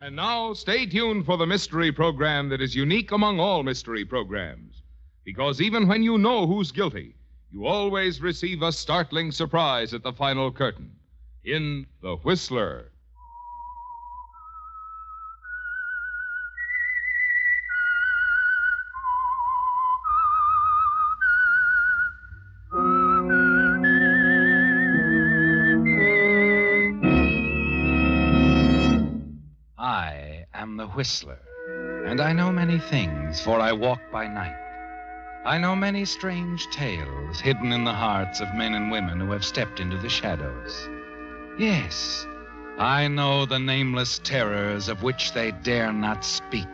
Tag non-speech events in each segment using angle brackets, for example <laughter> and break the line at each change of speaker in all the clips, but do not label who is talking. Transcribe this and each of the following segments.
And now, stay tuned for the mystery program that is unique among all mystery programs. Because even when you know who's guilty, you always receive a startling surprise at the final curtain in The Whistler.
Whistler, and I know many things, for I walk by night. I know many strange tales hidden in the hearts of men and women who have stepped into the shadows. Yes, I know the nameless terrors of which they dare not speak.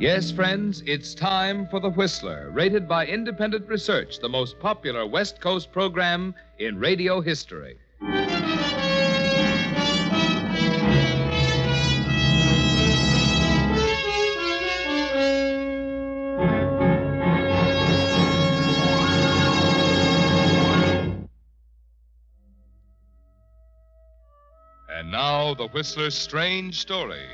Yes, friends, it's time for The Whistler, rated by independent research the most popular West Coast program in radio history. And now, The Whistler's strange story.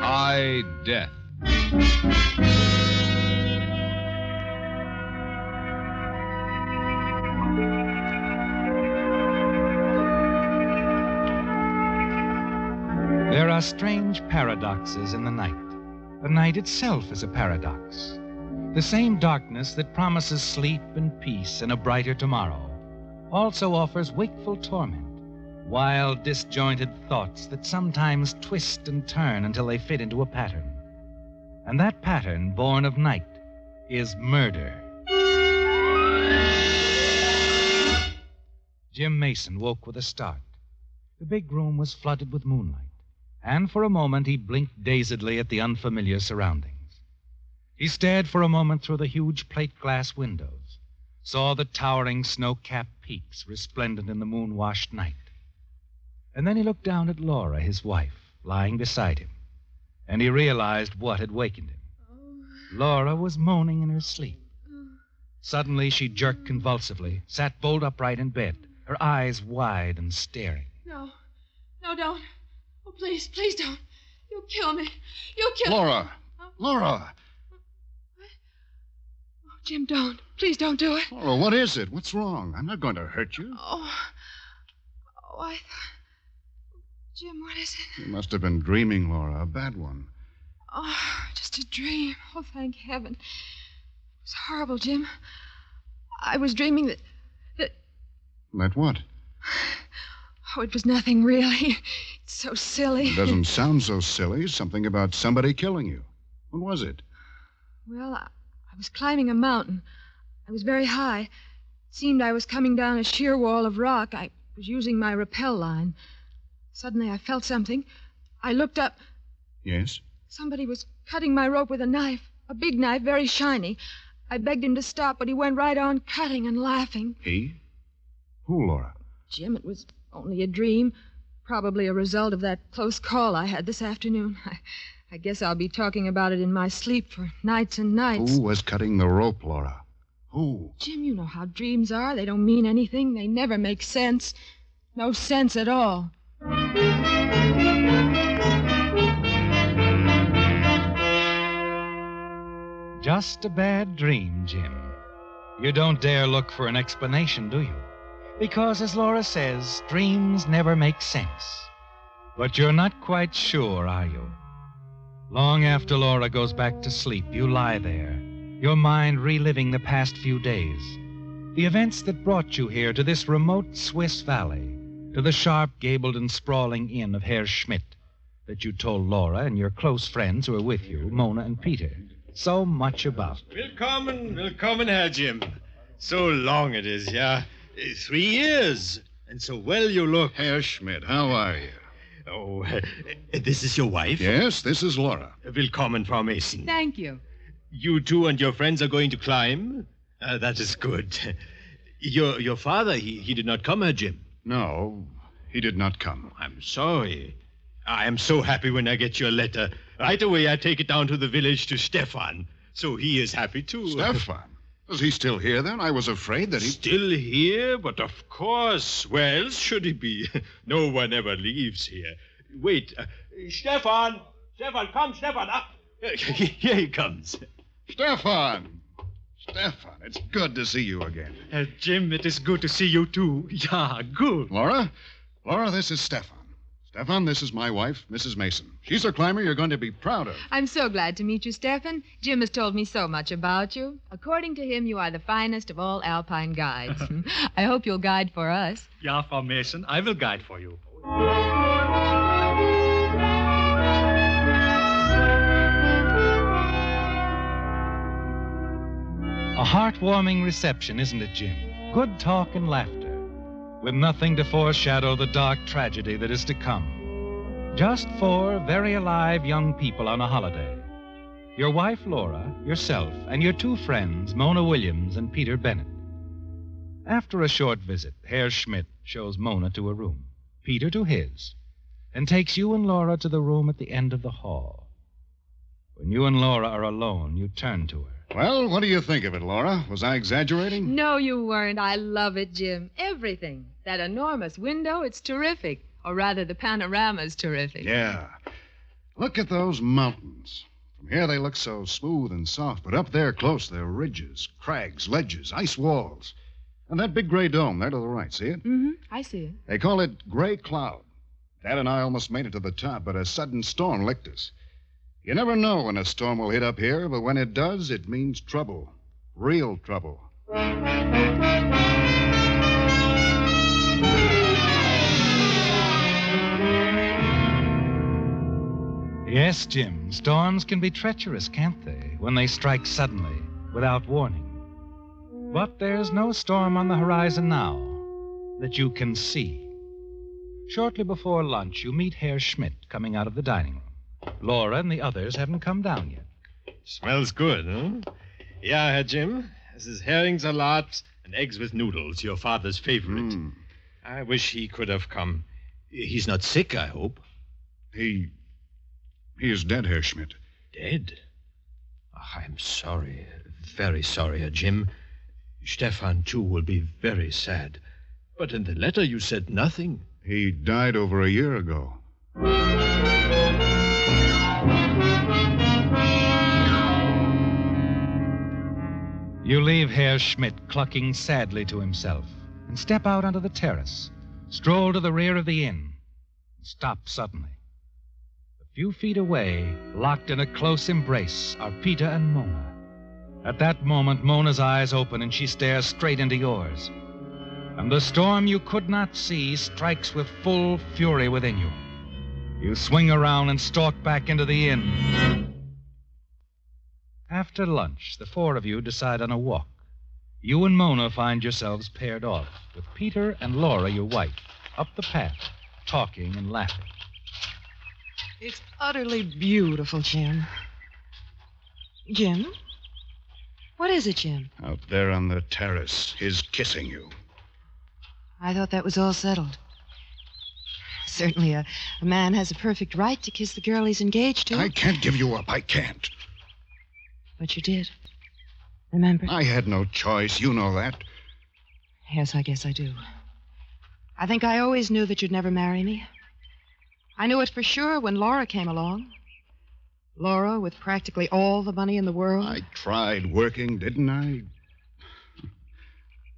High Death.
Are strange paradoxes in the night. The night itself is a paradox. The same darkness that promises sleep and peace and a brighter tomorrow also offers wakeful torment, wild, disjointed thoughts that sometimes twist and turn until they fit into a pattern. And that pattern, born of night, is murder. Jim Mason woke with a start. The big room was flooded with moonlight, and for a moment he blinked dazedly at the unfamiliar surroundings. He stared for a moment through the huge plate glass windows, saw the towering snow capped peaks resplendent in the moon washed night. And then he looked down at Laura, his wife, lying beside him, and he realized what had wakened him. Laura was moaning in her sleep. Suddenly she jerked convulsively, sat bolt upright in bed, her eyes wide and staring.
No. No, don't. Oh, please, please don't. You'll kill me. You'll kill me.
Laura! Laura!
Oh, Jim, don't. Please don't do it.
Laura, what is it? What's wrong? I'm not going to hurt you.
Oh. Oh, I thought. Jim, what is it?
You must have been dreaming, Laura. A bad one.
Oh, just a dream. Oh, thank heaven. It was horrible, Jim. I was dreaming that.
that. That what? <sighs>
Oh, it was nothing really. So silly.
It doesn't sound so silly. Something about somebody killing you. What was it?
Well, I, I was climbing a mountain. I was very high. It seemed I was coming down a sheer wall of rock. I was using my rappel line. Suddenly I felt something. I looked up.
Yes?
Somebody was cutting my rope with a knife, a big knife, very shiny. I begged him to stop, but he went right on cutting and laughing.
He? Who, Laura?
Jim, it was only a dream. Probably a result of that close call I had this afternoon. <laughs> I, I guess I'll be talking about it in my sleep for nights and nights.
Who was cutting the rope, Laura? Who?
Jim, you know how dreams are. They don't mean anything. They never make sense. No sense at all.
Just a bad dream, Jim. You don't dare look for an explanation, do you? Because, as Laura says, dreams never make sense. But you're not quite sure, are you? Long after Laura goes back to sleep, you lie there, your mind reliving the past few days. The events that brought you here to this remote Swiss valley, to the sharp gabled and sprawling inn of Herr Schmidt that you told Laura and your close friends who are with you, Mona and Peter, so much about.
Willkommen, willkommen, Herr Jim. So long it is, yeah. Uh, Three years. And so well you look.
Herr Schmidt, how are you?
Oh, uh, this is your wife?
Yes, this is Laura.
Willkommen, Frau Mason.
Thank you.
You two and your friends are going to climb? Uh, that is good. <laughs> Your your father, he, he did not come, Herr Jim.
No, he did not come.
I'm sorry. I am so happy when I get your letter. Right away, I take it down to the village to Stefan. So he is happy too.
Stefan? Is he still here then? I was afraid that he.
Still here? But of course. Where else should he be? <laughs> no one ever leaves here. Wait. Uh, Stefan! Stefan, come, Stefan! Up! <laughs> Here he comes.
Stefan! Stefan, it's good to see you again.
Uh, Jim, it is good to see you too. <laughs> Yeah, good.
Laura? Laura, this is Stefan. Stefan, this is my wife, Mrs. Mason. She's a climber you're going to be proud of.
I'm so glad to meet you, Stefan. Jim has told me so much about you. According to him, you are the finest of all alpine guides. <laughs> I hope you'll guide for us.
Yeah, Frau Mason, I will guide for you.
A heartwarming reception, isn't it, Jim? Good talk and laughter, with nothing to foreshadow the dark tragedy that is to come. Just four very alive young people on a holiday. Your wife, Laura, yourself, and your two friends, Mona Williams and Peter Bennett. After a short visit, Herr Schmidt shows Mona to a room, Peter to his, and takes you and Laura to the room at the end of the hall. When you and Laura are alone, you turn to her.
Well, what do you think of it, Laura? Was I exaggerating?
No, you weren't. I love it, Jim. Everything. That enormous window, it's terrific. Or rather, the panorama's terrific.
Yeah. Look at those mountains. From here, they look so smooth and soft, but up there close, they're ridges, crags, ledges, ice walls. And that big gray dome there to the right, see it?
Mm-hmm. I see it.
They call it Gray Cloud. Dad and I almost made it to the top, but a sudden storm licked us. You never know when a storm will hit up here, but when it does, it means trouble. Real trouble.
Yes, Jim, storms can be treacherous, can't they, when they strike suddenly, without warning. But there's no storm on the horizon now that you can see. Shortly before lunch, you meet Herr Schmidt coming out of the dining room. Laura and the others haven't come down yet.
Smells good, huh? Yeah, Herr Jim. This is herring salad and eggs with noodles, your father's favorite.
Hmm.
I wish he could have come. He's not sick, I hope.
He. He is dead, Herr Schmidt.
Dead? Ah, I'm sorry. Very sorry, Herr Jim. Stefan, too, will be very sad. But in the letter you said nothing.
He died over a year ago.
You leave Herr Schmidt clucking sadly to himself and step out onto the terrace, stroll to the rear of the inn, and stop suddenly. Few feet away, locked in a close embrace, are Peter and Mona. At that moment, Mona's eyes open and she stares straight into yours. And the storm you could not see strikes with full fury within you. You swing around and stalk back into the inn. After lunch, the four of you decide on a walk. You and Mona find yourselves paired off, with Peter and Laura, your wife, up the path, talking and laughing.
It's utterly beautiful, Jim. Jim? What is it, Jim?
Out there on the terrace, his kissing you.
I thought that was all settled. Certainly, a, a man has a perfect right to kiss the girl he's engaged to.
I can't give you up. I can't.
But you did. Remember?
I had no choice. You know that.
Yes, I guess I do. I think I always knew that you'd never marry me. I knew it for sure when Laura came along. Laura, with practically all the money in the world.
I tried working, didn't I?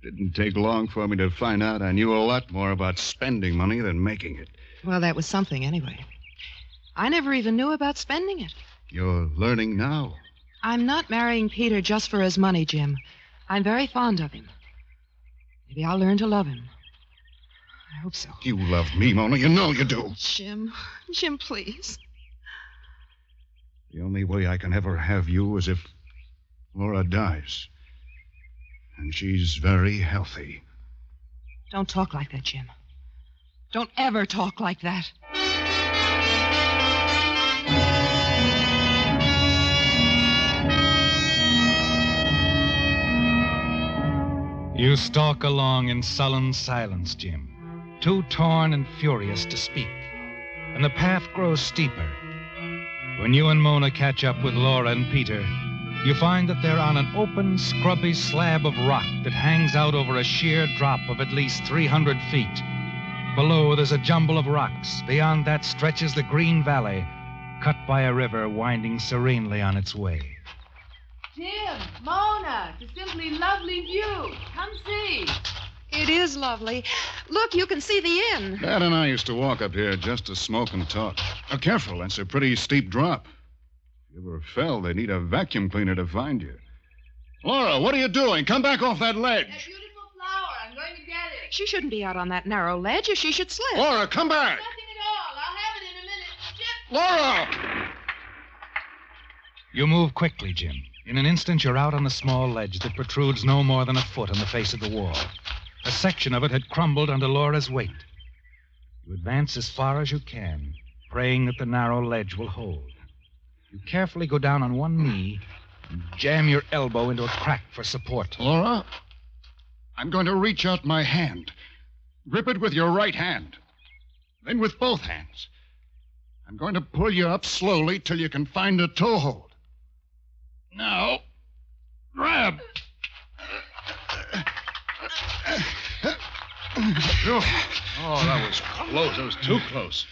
Didn't take long for me to find out I knew a lot more about spending money than making it.
Well, that was something, anyway. I never even knew about spending it.
You're learning now.
I'm not marrying Peter just for his money, Jim. I'm very fond of him. Maybe I'll learn to love him. I hope so.
You love me, Mona. You know you do.
Jim, Jim, please.
The only way I can ever have you is if Laura dies. And she's very healthy.
Don't talk like that, Jim. Don't ever talk like that.
You stalk along in sullen silence, Jim, too torn and furious to speak. and the path grows steeper. When you and Mona catch up with Laura and Peter, you find that they're on an open, scrubby slab of rock that hangs out over a sheer drop of at least 300 feet. Below, there's a jumble of rocks. Beyond that stretches the Green Valley, cut by a river winding serenely on its way.
Jim, Mona, it's simply lovely view. Come see.
It is lovely. Look, you can see the inn.
Dad and I used to walk up here just to smoke and talk. Oh, careful, that's a pretty steep drop. If you ever fell, they need a vacuum cleaner to find you. Laura, what are you doing? Come back off that ledge.
That
ledge.
beautiful flower. I'm going to get it.
She shouldn't be out on that narrow ledge, or she should slip.
Laura, come back.
Nothing at all. I'll have it in a minute. Jim.
Laura!
You move quickly, Jim. In an instant, you're out on the small ledge that protrudes no more than a foot on the face of the wall. A section of it had crumbled under Laura's weight. You advance as far as you can, praying that the narrow ledge will hold. You carefully go down on one knee and jam your elbow into a crack for support.
Laura, I'm going to reach out my hand. Grip it with your right hand. Then with both hands. I'm going to pull you up slowly till you can find a toehold. Now, grab.
Oh, that was close. That was too close.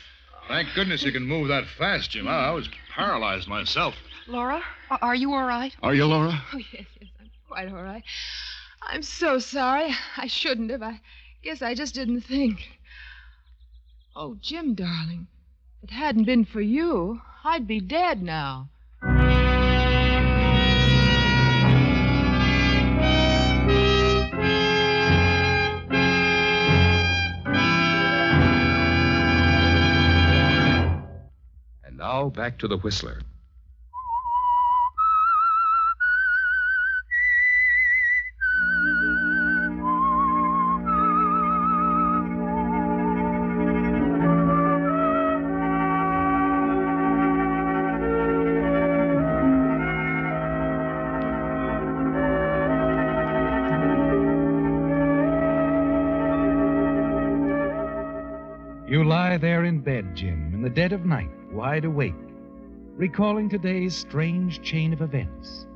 Thank goodness you can move that fast, Jim. I, I was paralyzed myself.
Laura, are you all right?
Are you, Laura?
Oh, yes, yes, I'm quite all right. I'm so sorry. I shouldn't have. I guess I just didn't think. Oh, Jim, darling, if it hadn't been for you, I'd be dead now.
Now back to the Whistler.
You lie there in bed, Jim, in the dead of night, wide awake, recalling today's strange chain of events.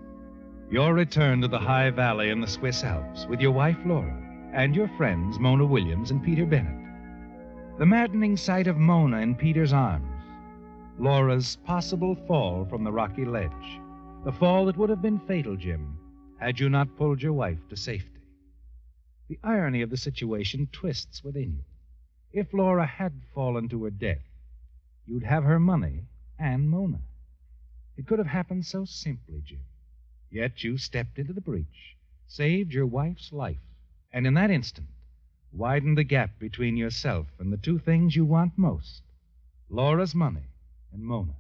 Your return to the High Valley in the Swiss Alps with your wife Laura and your friends Mona Williams and Peter Bennett. The maddening sight of Mona in Peter's arms. Laura's possible fall from the rocky ledge. The fall that would have been fatal, Jim, had you not pulled your wife to safety. The irony of the situation twists within you. If Laura had fallen to her death, you'd have her money and Mona. It could have happened so simply, Jim. Yet you stepped into the breach, saved your wife's life, and in that instant, widened the gap between yourself and the two things you want most Laura's money and Mona.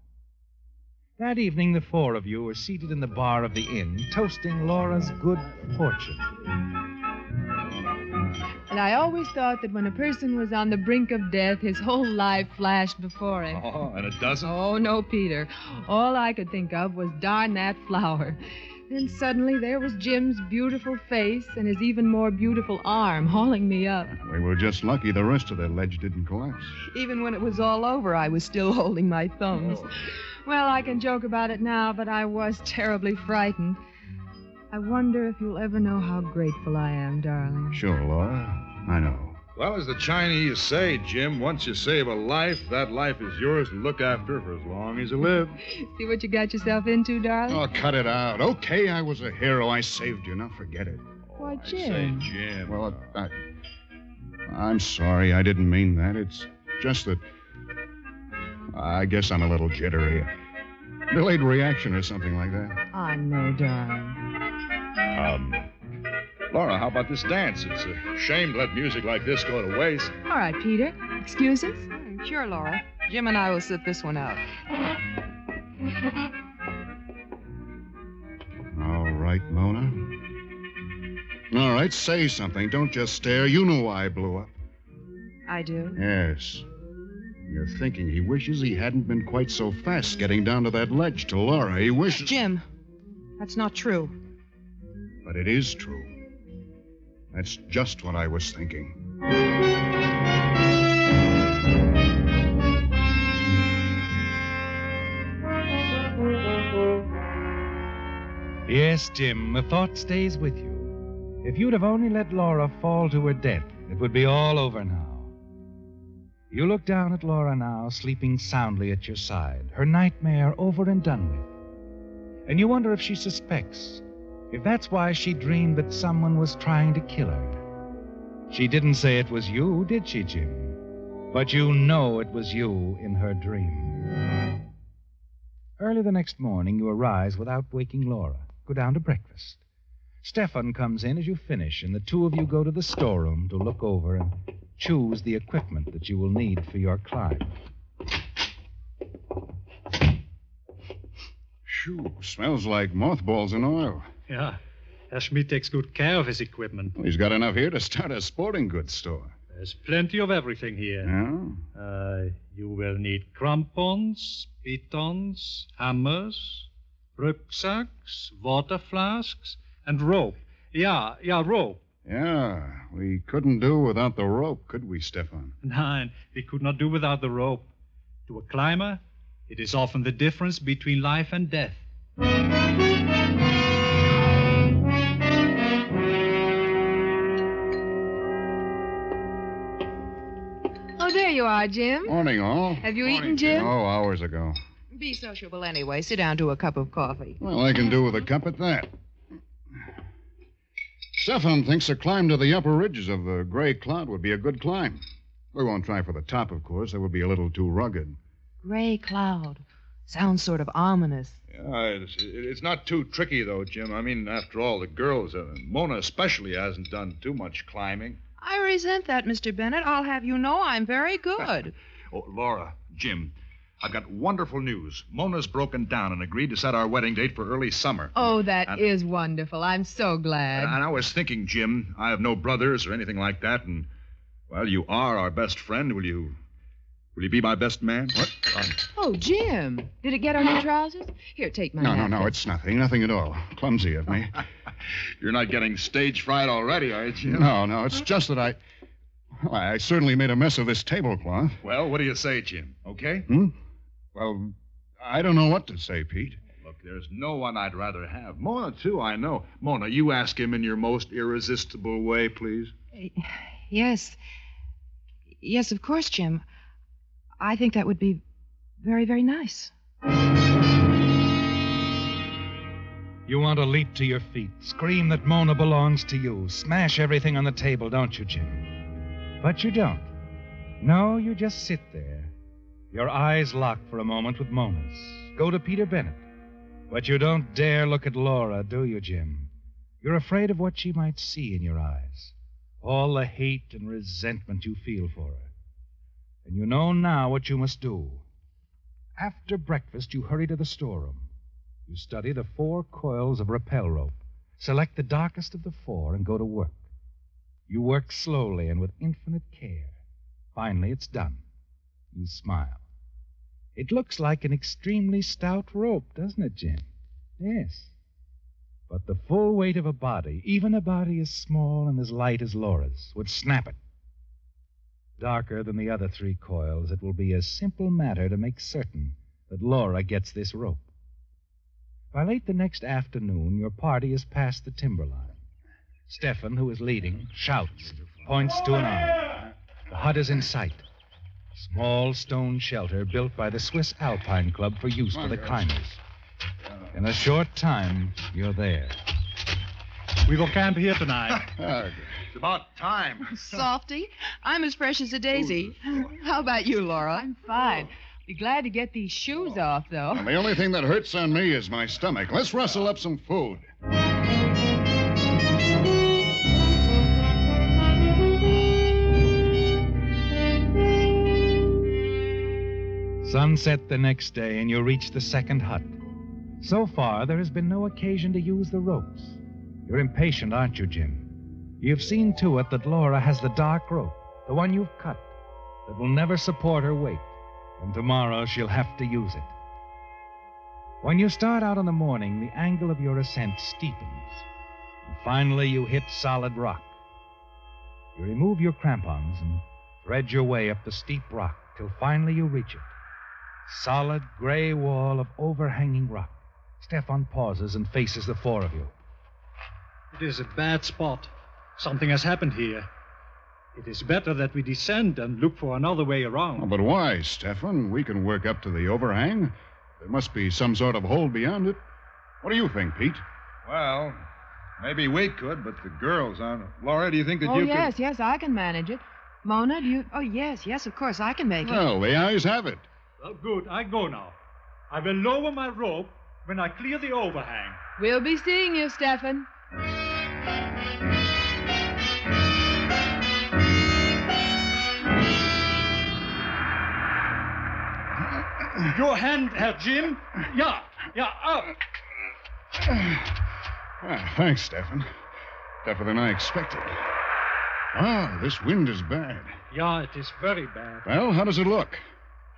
That evening, the four of you were seated in the bar of the inn, toasting Laura's good fortune.
And I always thought that when a person was on the brink of death, his whole life flashed before him.
Oh, and it doesn't?
Oh, no, Peter. All I could think of was darn that flower. Then suddenly there was Jim's beautiful face and his even more beautiful arm hauling me up.
We were just lucky the rest of that ledge didn't collapse.
Even when it was all over, I was still holding my thumbs. Well, I can joke about it now, but I was terribly frightened. I wonder if you'll ever know how grateful I am, darling.
Sure, Laura. I know.
Well, as the Chinese say, Jim, once you save a life, that life is yours to look after for as long as you live. <laughs>
See what you got yourself into, darling?
Oh, cut it out. Okay, I was a hero. I saved you. Now forget it.
Why,
I say,
Jim.
Jim.
Well, I, I'm sorry. I didn't mean that. It's just that. I guess I'm a little jittery. Delayed reaction or something like that.
I know, darling.
Um, Laura, how about this dance? It's a shame to let music like this go to waste.
All right, Peter. Excuse us?
Hmm, Sure, Laura. Jim and I will sit this one out.
All right, Mona. All right, say something. Don't just stare. You know why I blew up.
I do.
Yes. You're thinking he wishes he hadn't been quite so fast getting down to that ledge to Laura. He wishes.
Jim, that's not true.
But it is true. That's just what I was thinking.
Yes, Jim, the thought stays with you. If you'd have only let Laura fall to her death, it would be all over now. You look down at Laura now, sleeping soundly at your side, her nightmare over and done with. And you wonder if she suspects, if that's why she dreamed that someone was trying to kill her. She didn't say it was you, did she, Jim? But you know it was you in her dream. Early the next morning, you arise without waking Laura. Go down to breakfast. Stefan comes in as you finish, and the two of you go to the storeroom to look over and choose the equipment that you will need for your climb.
Shoo, smells like mothballs and oil.
Yeah. Herr Schmidt takes good care of his equipment.
Well, he's got enough here to start a sporting goods store.
There's plenty of everything here.
Yeah?
Uh, you will need crampons, pitons, hammers, rucksacks, water flasks, and rope. Yeah, yeah, rope.
Yeah, we couldn't do without the rope, could we, Stefan?
Nein, we could not do without the rope. To a climber, it is often the difference between life and death.
Are, Jim.
Morning, all.
Have you eaten, Jim?
Oh, hours ago.
Be sociable anyway. Sit down to a cup of coffee.
Well, I can do with a cup at that. Stefan thinks a climb to the upper ridges of the Gray Cloud would be a good climb. We won't try for the top, of course. That would be a little too rugged.
Gray cloud. Sounds sort of ominous.
Yeah, it's, it's not too tricky, though, Jim. I mean, after all, the girls, uh, Mona especially, hasn't done too much climbing.
I resent that, Mr. Bennett. I'll have you know I'm very good. <laughs>
Oh, Laura, Jim, I've got wonderful news. Mona's broken down and agreed to set our wedding date for early summer.
Oh, that is
And-
wonderful. I'm so glad.
And I was thinking, Jim, I have no brothers or anything like that, and, well, you are our best friend. Will you. Will you be my best man? What?
Oh, Jim. Did it get on your trousers? Here, take my
No, no, no,
napkin.
it's nothing. Nothing at all. Clumsy of me. <laughs>
You're not getting stage fright already, are you, Jim?
No, no, it's just that I. Well, I certainly made a mess of this tablecloth.
Well, what do you say, Jim? Okay?
Hmm? Well, I don't know what to say, Pete.
Look, there's no one I'd rather have. Mona, too, I know. Mona, you ask him in your most irresistible way, please.
Yes. Yes, of course, Jim. I think that would be very, very nice.
You want to leap to your feet, scream that Mona belongs to you, smash everything on the table, don't you, Jim? But you don't. No, you just sit there, your eyes locked for a moment with Mona's. Go to Peter Bennett. But you don't dare look at Laura, do you, Jim? You're afraid of what she might see in your eyes. All the hate and resentment you feel for her. And you know now what you must do. After breakfast, you hurry to the storeroom. You study the four coils of rappel rope, select the darkest of the four, and go to work. You work slowly and with infinite care. Finally, it's done. You smile. It looks like an extremely stout rope, doesn't it, Jim? Yes. But the full weight of a body, even a body as small and as light as Laura's, would snap it. Darker than the other three coils, it will be a simple matter to make certain that Laura gets this rope. By late the next afternoon, your party is past the timber line. Stefan, who is leading, shouts, points to an arm. The hut is in sight. Small stone shelter built by the Swiss Alpine Club for use for the climbers. In a short time, you're there.
We will camp here tonight. <laughs>
It's about time. <laughs>
Softy, I'm as fresh as a daisy. How about you, Laura?
I'm fine. Be glad to get these shoes oh. off, though.
And the only thing that hurts on me is my stomach. Let's rustle up some food.
Sunset the next day, and you reach the second hut. So far, there has been no occasion to use the ropes. You're impatient, aren't you, Jim? You've seen to it that Laura has the dark rope, the one you've cut, that will never support her weight, and tomorrow she'll have to use it. When you start out in the morning, the angle of your ascent steepens, and finally you hit solid rock. You remove your crampons and thread your way up the steep rock till finally you reach it solid gray wall of overhanging rock. Stefan pauses and faces the four of you.
It is a bad spot. Something has happened here. It is better that we descend and look for another way around.
Oh, but why, Stefan? We can work up to the overhang. There must be some sort of hole beyond it. What do you think, Pete?
Well, maybe we could, but the girls aren't. Laura, do you think that you can.
oh,
you
yes, yes, I can manage it. Mona, do you. Oh, yes, yes, of course, I can make it.
Well, the ayes have it.
Well, good. I go now. I will lower my rope when I clear the overhang.
We'll be seeing you, Stefan.
Your hand, Herr Jim. Yeah, yeah, up.
Ah, thanks, Stefan. Tougher than I expected. Ah, this wind is bad.
Yeah, it is very bad.
Well, how does it look?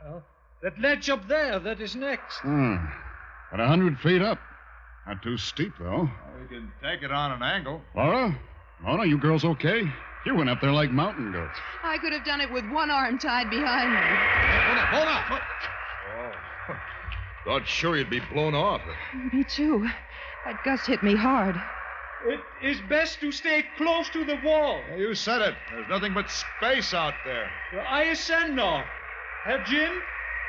Well, that ledge up there, that is next.
Hmm. About a hundred feet up. Not too steep, though.
We can take it on an angle.
Laura? Mona, you girls okay? You went up there like mountain goats.
I could have done it with one arm tied behind me.
Hold on, hold on. Oh. <laughs> Thought sure you'd be blown off.
Me too. That gust hit me hard.
It is best to stay close to the wall.
You said it. There's nothing but space out there.
Well, I ascend now. Herr Jim,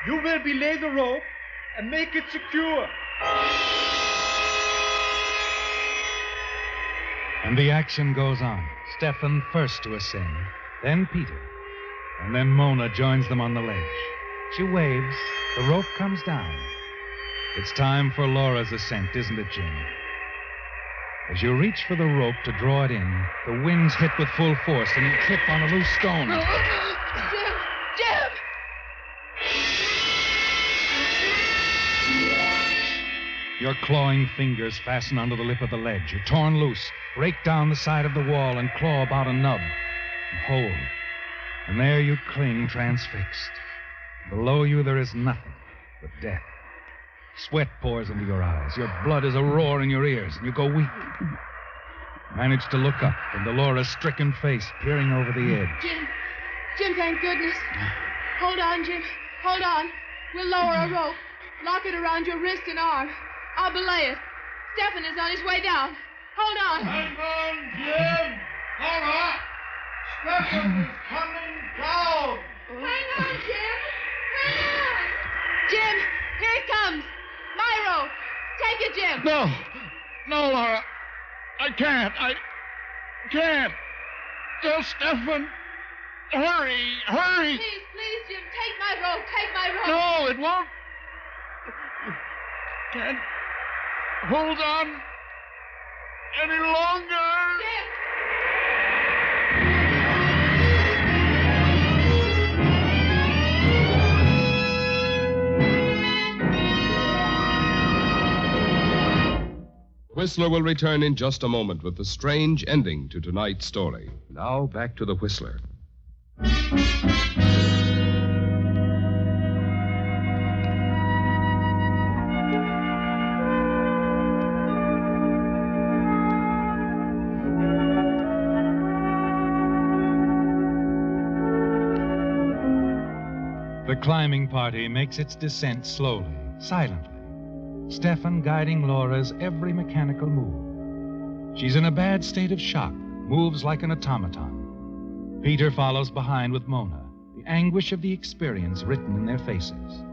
you will belay the rope and make it secure.
And the action goes on. Stefan first to ascend, then Peter. And then Mona joins them on the ledge. She waves, the rope comes down. It's time for Laura's ascent, isn't it, Jim? As you reach for the rope to draw it in, the wind's hit with full force and you trip on a loose stone. <gasps>
Jim! Jim!
Your clawing fingers fasten onto the lip of the ledge. You're torn loose, rake down the side of the wall, and claw about a nub. And hold. And there you cling, transfixed. Below you, there is nothing but death. Sweat pours into your eyes. Your blood is a roar in your ears, and you go weak. Manage to look up, and Laura's stricken face peering over the edge.
Jim! Jim, thank goodness. Hold on, Jim. Hold on. We'll lower a rope. Lock it around your wrist and arm. I'll belay it. Stefan is on his way down. Hold on.
Hang on, Jim! Laura! Stefan is coming down!
Hang on, Jim. Jim, here it comes. My rope. Take it, Jim.
No! No, Laura. I can't. I can't. Oh, Stefan. Hurry, hurry.
Please, please, Jim, take my rope. Take my rope.
No, it won't. Can't hold on any longer.
Jim!
Whistler will return in just a moment with the strange ending to tonight's story. Now back to the Whistler.
The climbing party makes its descent slowly, silently. Stefan guiding Laura's every mechanical move. She's in a bad state of shock, moves like an automaton. Peter follows behind with Mona, the anguish of the experience written in their faces.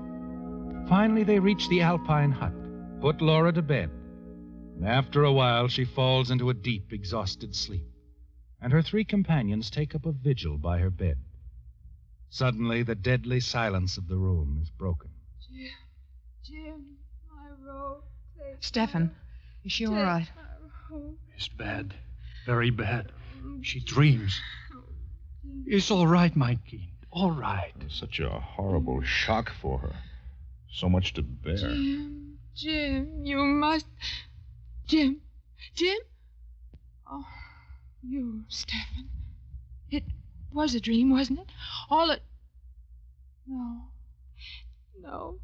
Finally, they reach the Alpine hut, put Laura to bed, and after a while, she falls into a deep, exhausted sleep, and her three companions take up a vigil by her bed. Suddenly, the deadly silence of the room is broken.
Jim, Jim,
Stefan, is she all right?
It's bad. Very bad. She dreams. It's all right, my kid. All right.
Such a horrible shock for her. So much to bear.
Jim, Jim, you must. Jim, Jim? Oh, you, Stefan. It was a dream, wasn't it? All it. No. No.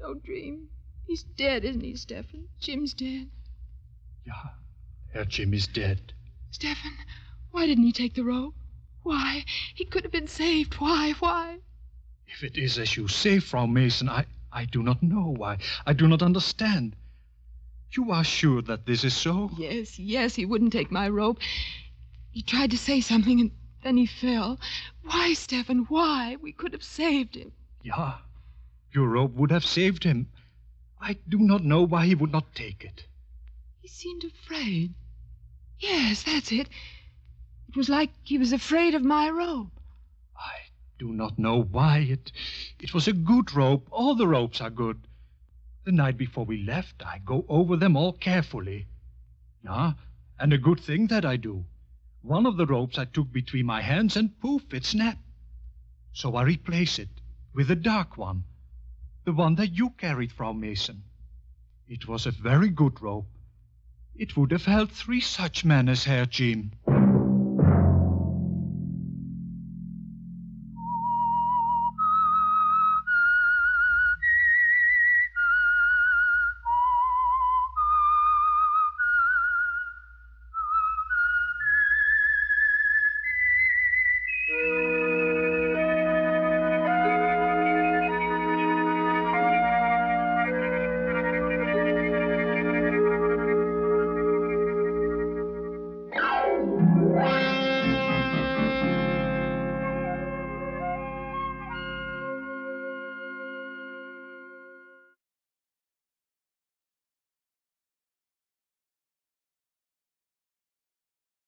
No dream. He's dead, isn't he, Stefan? Jim's dead.
Yeah. Herr Jim is dead.
Stefan, why didn't he take the rope? Why? He could have been saved. Why? Why?
If it is as you say, Frau Mason, I, I do not know why. I do not understand. You are sure that this is so?
Yes, yes, he wouldn't take my rope. He tried to say something and then he fell. Why, Stefan, why? We could have saved him.
Yeah, your rope would have saved him. I do not know why he would not take it.
He seemed afraid. Yes, that's it. It was like he was afraid of my rope.
I do not know why. It, it was a good rope. All the ropes are good. The night before we left, I go over them all carefully. Ah, and a good thing that I do. One of the ropes I took between my hands and poof, it snapped. So I replace it with a dark one, the one that you carried, Frau Mason. It was a very good rope. It would have held three such men as Herr Jim.